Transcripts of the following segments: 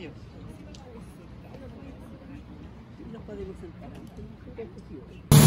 chiquillos. Nos podemos sentar.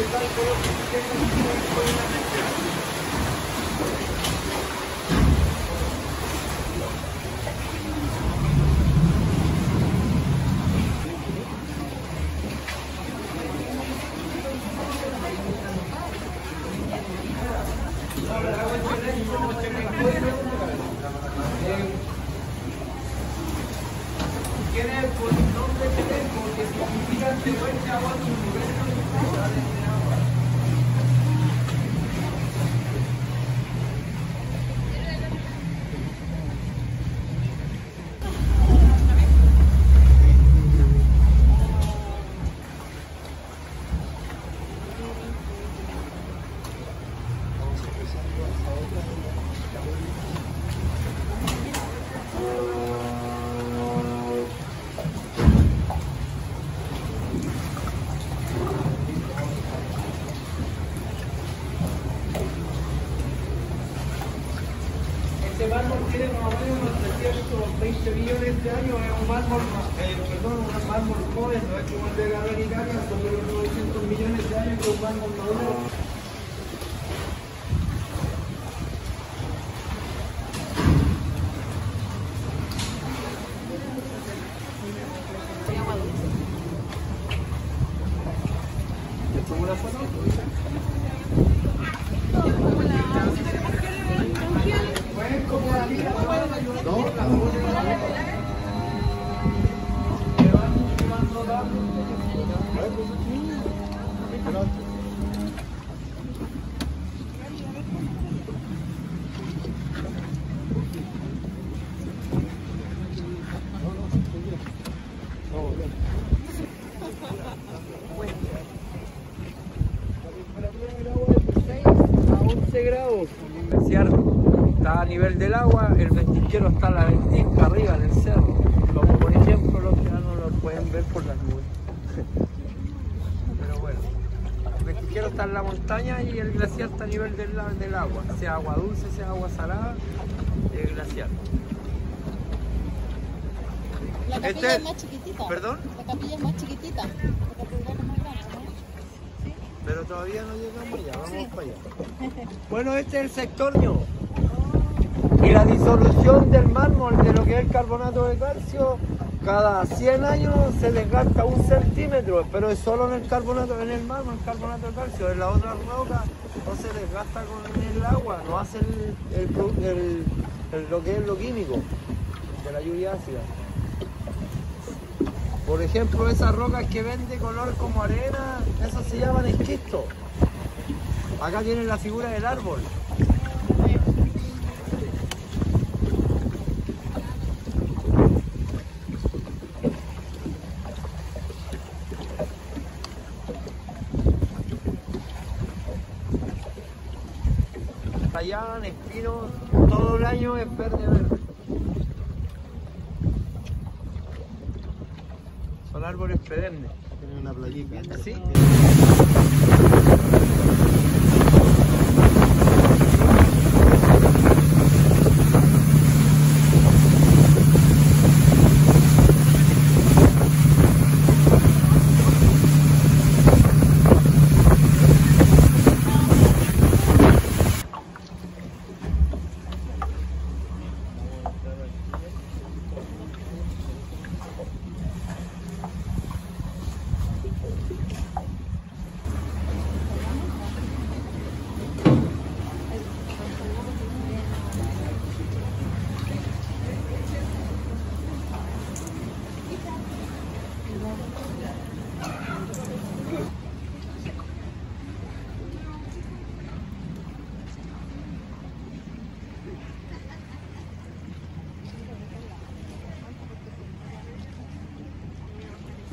Qué precioso. Este mármol tiene más o menos unos 320 millones de años, es un mármol, eh, perdón, un mármol joven, no es como el de la americana, son los 900 millones de años, que un mármol maduro. Pues como la vida, a 11 grados. Glaciar está a nivel del agua, el ventisquero está a la ventisca arriba del cerro, como por ejemplo los que no lo pueden ver por las nubes. Pero bueno, el ventisquero está en la montaña y el glaciar está a nivel del, del agua, sea agua dulce, sea agua salada, el glaciar. La capilla Este- es más chiquitita. ¿Perdón? La capilla es más chiquitita. La catedral es más grande, ¿no? Pero todavía no llegamos allá, vamos para allá. Bueno, este es el sectornio. Y la disolución del mármol de lo que es el carbonato de calcio, cada 100 años se desgasta un centímetro, pero es solo en el carbonato, en el mármol, el carbonato de calcio. En la otra roca no se desgasta con el agua, no hace el, lo que es lo químico de la lluvia ácida. Por ejemplo, esas rocas que ven de color como arena, esas se llaman esquistos. Acá tienen la figura del árbol. Tallan, espinos, todo el año es verde verde. Son árboles perennes. Tiene una playita. ¿Sí?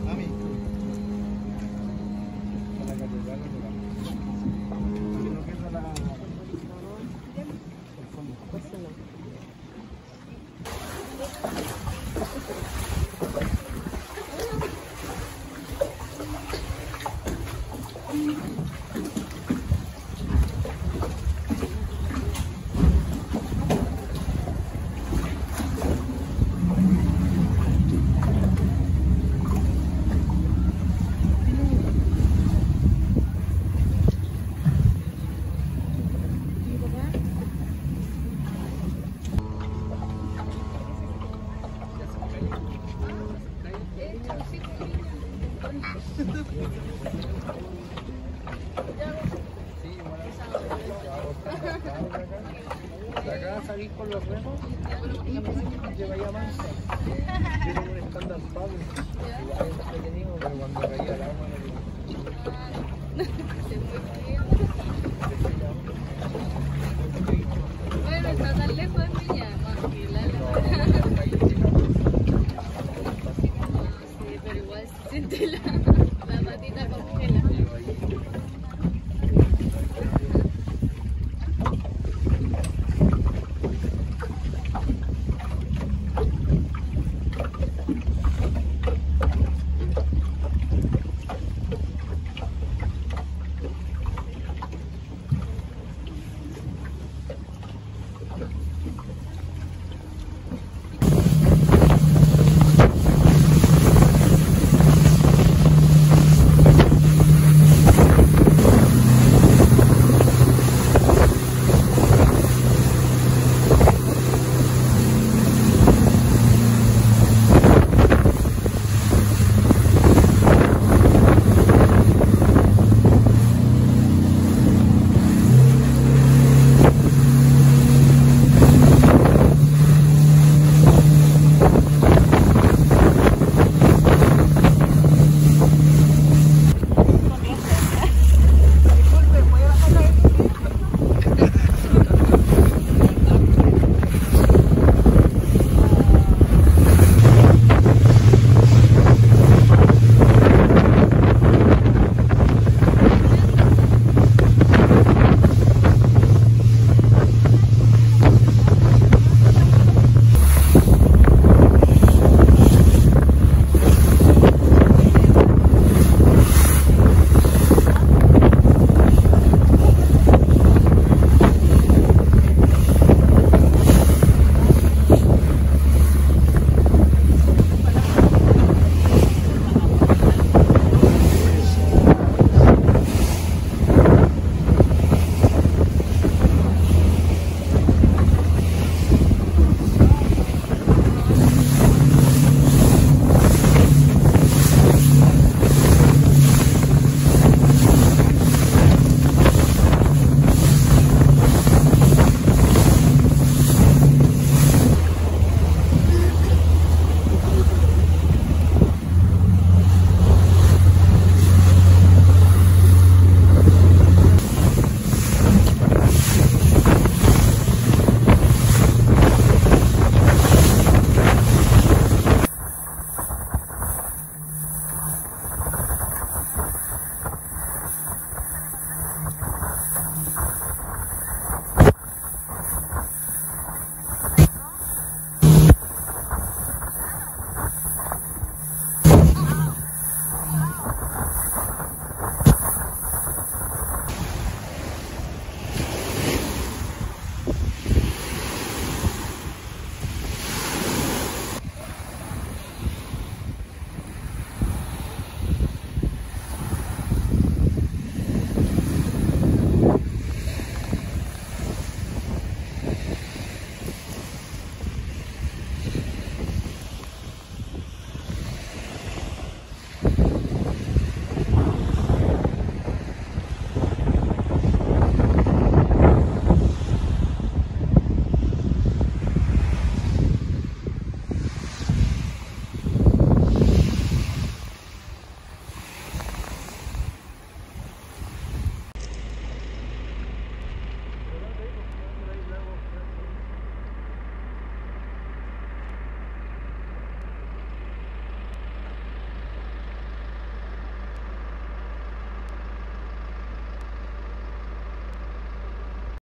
妈咪 De acá salís con los remos y lleváis a mansa. Yo tengo un estándar pablo, pequeñito, pero cuando caí